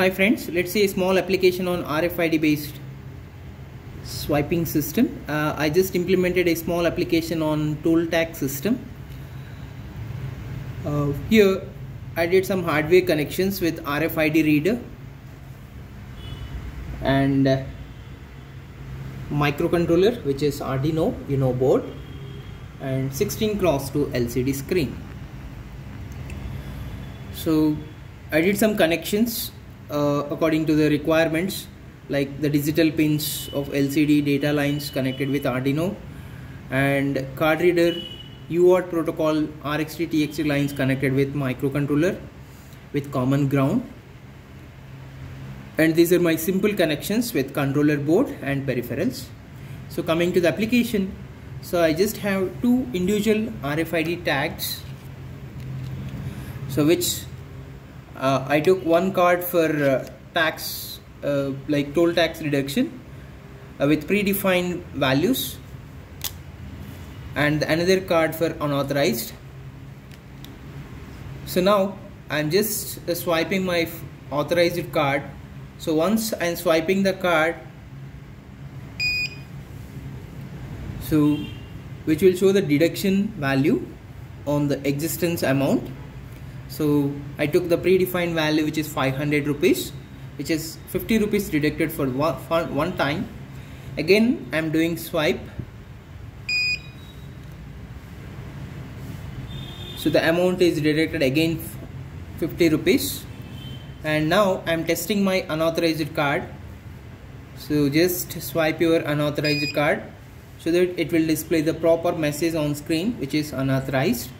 Hi friends, let's see a small application on RFID based swiping system. Uh, I just implemented a small application on toll tag system. Uh, here I did some hardware connections with RFID reader and uh, microcontroller which is Arduino Uno board and 16 cross to LCD screen. So I did some connections uh, according to the requirements like the digital pins of LCD data lines connected with Arduino and card reader UART protocol RxD TXD lines connected with microcontroller with common ground. And these are my simple connections with controller board and peripherals. So coming to the application. So I just have two individual RFID tags. So which uh, I took one card for uh, tax uh, like toll tax reduction uh, with predefined values. And another card for unauthorized. So now I'm just uh, swiping my authorized card. So once I'm swiping the card so which will show the deduction value on the existence amount so I took the predefined value which is 500 rupees which is 50 rupees deducted for one, one time. Again I'm doing swipe. So the amount is deducted again 50 rupees. And now I'm testing my unauthorized card. So just swipe your unauthorized card so that it will display the proper message on screen which is unauthorized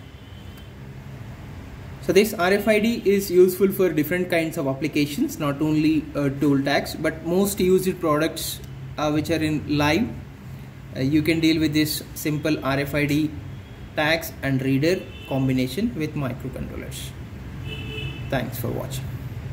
so this RFID is useful for different kinds of applications, not only uh, toll tags, but most used products uh, which are in live. Uh, you can deal with this simple RFID tags and reader combination with microcontrollers. Thanks for watching.